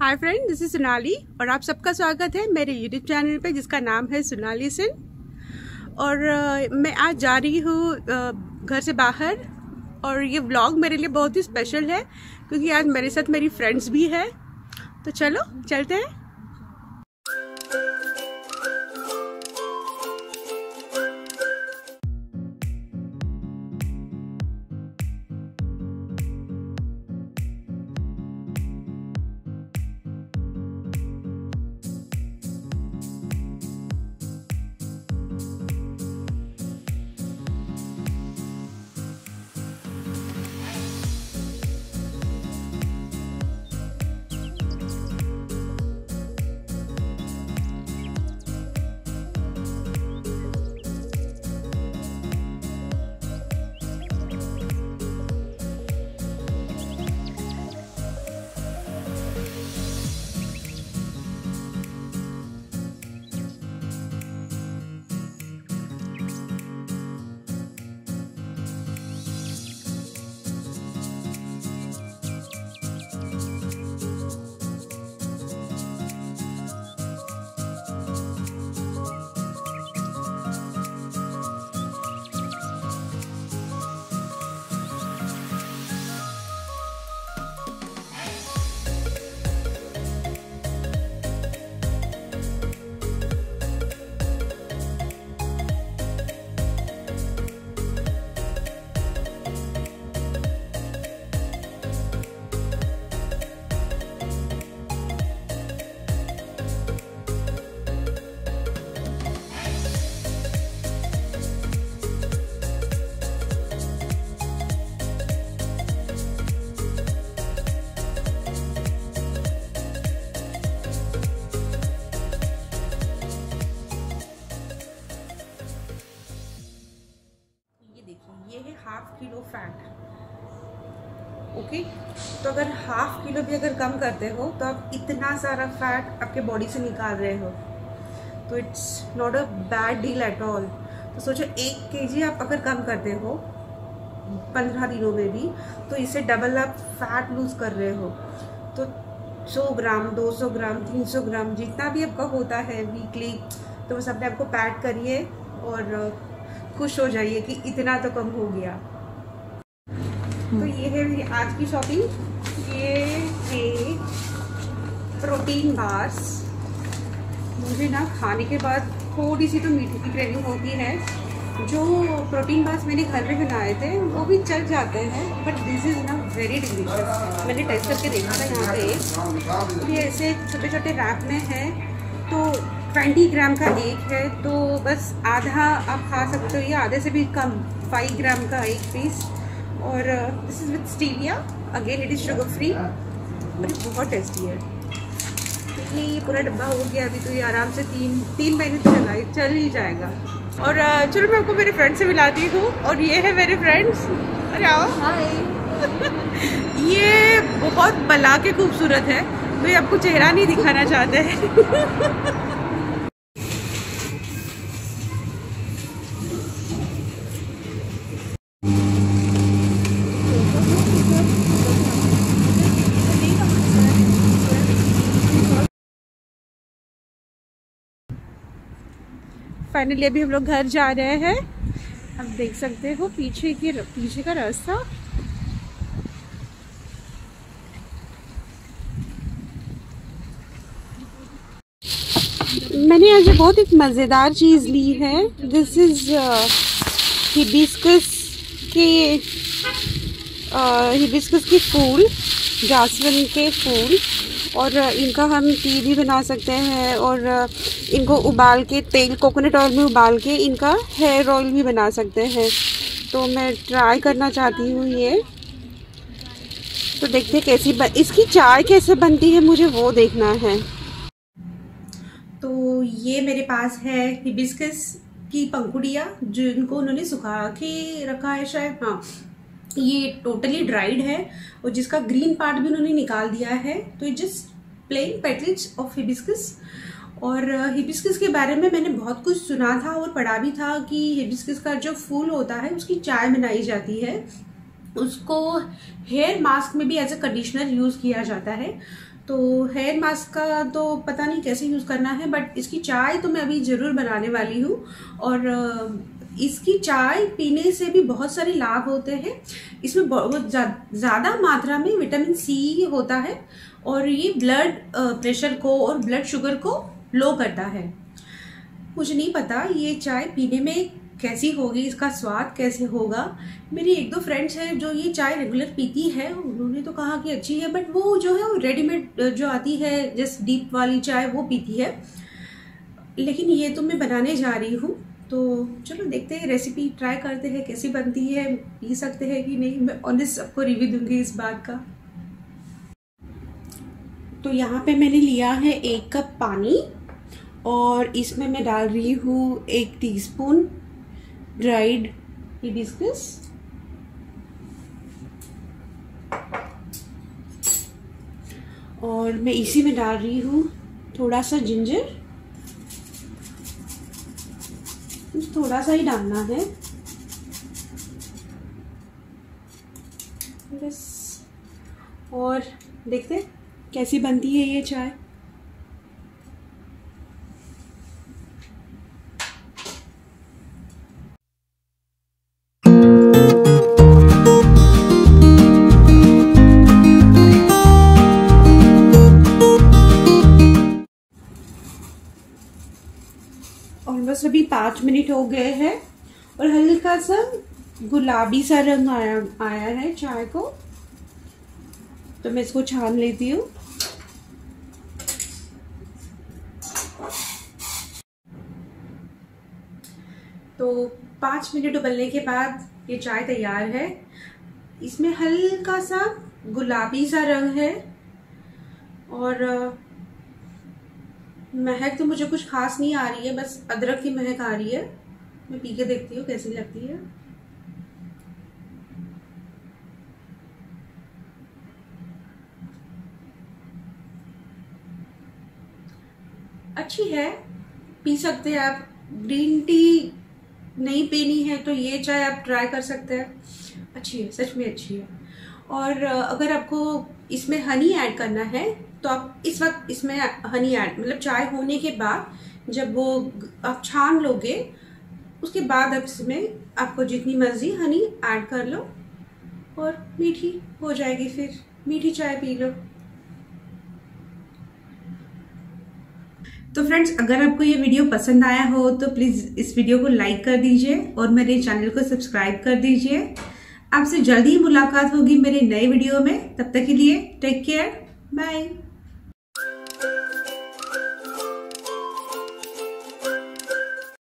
Hi friend this is Sonali और आप सबका स्वागत है मेरे यूट्यूब चैनल पे जिसका नाम है सोनाली सिंह और आ, मैं आज जा रही हूँ uh, घर से बाहर और ये व्लॉग मेरे लिए बहुत ही स्पेशल है क्योंकि आज मेरे साथ मेरी फ्रेंड्स भी है। तो चलो चलते हैं। फैट ओके तो अगर हाफ़ किलो भी अगर कम करते हो तो आप इतना सारा फैट आपके बॉडी से निकाल रहे हो। तो it's not a bad deal at all तो सोचो, एक के आप अगर कम करते हो, पंद्रह दिनों में भी तो इससे डबल आप फैट लूज कर रहे हो। तो 100 ग्राम 200 ग्राम 300 ग्राम, जितना भी आपका होता है वीकली तो बस अपने आपको पैट करिए और, खुश हो जाइए कि इतना तो कम हो गया। तो ये है मेरी आज की शॉपिंग ये है प्रोटीन बार्स मुझे ना खाने के बाद थोड़ी सी तो मीठे की क्रेविंग होती है। जो प्रोटीन बार्स मैंने घर में बनाए थे, वो भी चल जाते हैं बट दिस इज़ ना वेरी डिलीशियस मैंने टेस्ट करके देखा था यहाँ पे। ये ऐसे छोटे छोटे रैप में है। तो 20 ग्राम का एक है। तो बस आधा आप खा सकते हो। या आधे से भी कम 5 ग्राम का एक पीस और this is with stevia again it is sugar free और ये बहुत टेस्टी है. तो ये पूरा डब्बा हो गया अभी तो ये आराम से तीन तीन महीने तो चला चल ही जाएगा. और uh, चलो मैं आपको मेरे फ्रेंड से मिलाती हूँ और ये है मेरे फ्रेंड्स अरे आओ. ये बहुत बला के खूबसूरत है. तो ये आपको चेहरा नहीं दिखाना चाहते. हैं फाइनली अभी हम लोग घर जा रहे हैं। आप देख सकते हो पीछे की पीछे का रास्ता। मैंने आज बहुत एक मज़ेदार चीज़ ली है। दिस इज़ हिबिस्कस के हिबिस्कस के फूल जासवन के फूल। और इनका हम टी भी बना सकते हैं और इनको उबाल के तेल कोकोनट ऑयल में उबाल के इनका हेयर ऑयल भी बना सकते हैं। तो मैं ट्राई करना चाहती हूँ ये। तो देखते कैसी बन इसकी चाय कैसे बनती है मुझे वो देखना है। तो ये मेरे पास है हिबिस्कस की पंखुड़िया जिनको उन्होंने सुखा के रखा है शायद। हाँ। ये टोटली ड्राइड है और जिसका ग्रीन पार्ट भी उन्होंने निकाल दिया है तो ये just plain petals of hibiscus और हिबिस्कस के बारे में मैंने बहुत कुछ सुना था और पढ़ा भी था कि हिबिस्कस का जो फूल होता है, उसकी चाय बनाई जाती है। उसको हेयर मास्क में भी एज अ कंडीशनर यूज़ किया जाता है। तो हेयर मास्क का तो पता नहीं कैसे यूज़ करना है बट इसकी चाय तो मैं अभी ज़रूर बनाने वाली हूँ। और इसकी चाय पीने से भी बहुत सारे लाभ होते हैं। इसमें बहुत ज़्यादा मात्रा में विटामिन सी होता है और ये ब्लड प्रेशर को और ब्लड शुगर को लो करता है। मुझे नहीं पता ये चाय पीने में कैसी होगी, इसका स्वाद कैसे होगा। मेरी एक दो फ्रेंड्स हैं जो ये चाय रेगुलर पीती है, उन्होंने तो कहा कि अच्छी है बट वो जो है वो रेडीमेड जो आती है जस्ट डीप वाली चाय वो पीती है। लेकिन ये तो मैं बनाने जा रही हूँ। तो चलो देखते हैं रेसिपी ट्राई करते हैं, कैसी बनती है, पी सकते हैं कि नहीं। मैं ऑनेस्ट सबको रिव्यू दूँगी इस बात का। तो यहाँ पे मैंने लिया है एक कप पानी और इसमें मैं डाल रही हूँ एक टीस्पून ड्राइड हिबिस्कस और मैं इसी में डाल रही हूँ थोड़ा सा जिंजर थोड़ा सा ही डालना है। बस। और देखते कैसी बनती है ये चाय? बस अभी पाँच मिनट हो गए हैं और हल्का सा गुलाबी सा रंग आया आया है चाय को। तो मैं इसको छान लेती हूँ। तो पाँच मिनट उबलने के बाद ये चाय तैयार है। इसमें हल्का सा गुलाबी सा रंग है और महक तो मुझे कुछ खास नहीं आ रही है, बस अदरक की महक आ रही है। मैं पी के देखती हूँ कैसी लगती है। अच्छी है, पी सकते हैं आप। ग्रीन टी नहीं पीनी है तो ये चाय आप ट्राई कर सकते हैं। अच्छी है, सच में अच्छी है। और अगर आपको इसमें हनी ऐड करना है तो आप इस वक्त इसमें हनी ऐड मतलब चाय होने के बाद जब वो आप छान लोगे, उसके बाद अब इसमें आपको जितनी मर्ज़ी हनी ऐड कर लो और मीठी हो जाएगी फिर। मीठी चाय पी लो। तो फ्रेंड्स अगर आपको ये वीडियो पसंद आया हो तो प्लीज़ इस वीडियो को लाइक कर दीजिए और मेरे चैनल को सब्सक्राइब कर दीजिए। आपसे जल्दी ही मुलाकात होगी मेरे नए वीडियो में। तब तक के लिए टेक केयर बाय